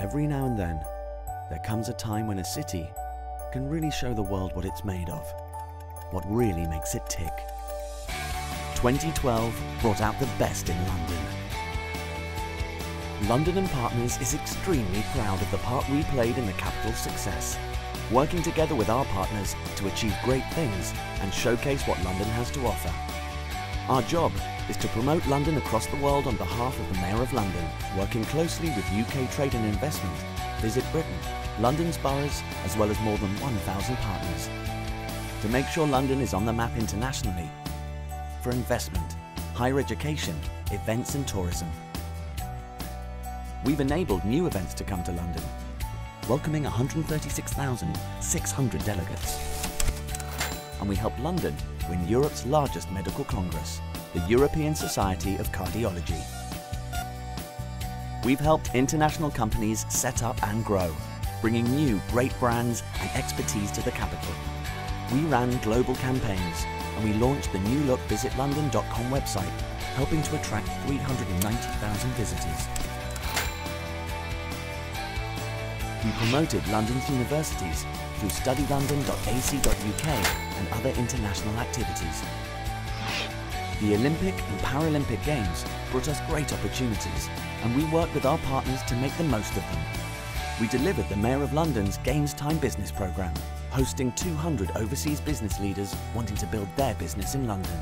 Every now and then, there comes a time when a city can really show the world what it's made of, what really makes it tick. 2012 brought out the best in London. London and Partners is extremely proud of the part we played in the capital's success, working together with our partners to achieve great things and showcase what London has to offer. Our job is to promote London across the world on behalf of the Mayor of London, working closely with UK Trade and Investment, Visit Britain, London's boroughs, as well as more than 1,000 partners. To make sure London is on the map internationally, for investment, higher education, events and tourism. We've enabled new events to come to London, welcoming 136,600 delegates. And we helped London win Europe's largest medical congress, the European Society of Cardiology. We've helped international companies set up and grow, bringing new great brands and expertise to the capital. We ran global campaigns and we launched the new look visitlondon.com website, helping to attract 390,000 visitors. We promoted London's universities through studylondon.ac.uk and other international activities. The Olympic and Paralympic Games brought us great opportunities and we worked with our partners to make the most of them. We delivered the Mayor of London's Games Time Business Programme, hosting 200 overseas business leaders wanting to build their business in London.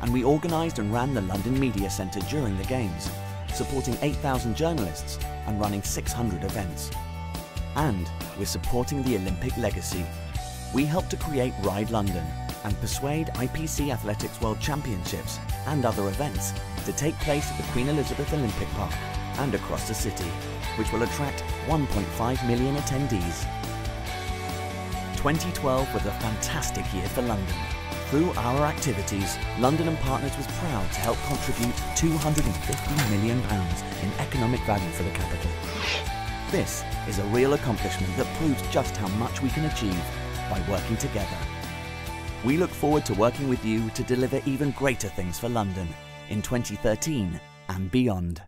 And we organised and ran the London Media Centre during the Games, supporting 8,000 journalists and running 600 events. And we're supporting the Olympic legacy. We helped to create Ride London and persuade IPC Athletics World Championships and other events to take place at the Queen Elizabeth Olympic Park and across the city, which will attract 1.5 million attendees. 2012 was a fantastic year for London. Through our activities, London and Partners was proud to help contribute £250 million in economic value for the capital. This is a real accomplishment that proves just how much we can achieve by working together. We look forward to working with you to deliver even greater things for London in 2013 and beyond.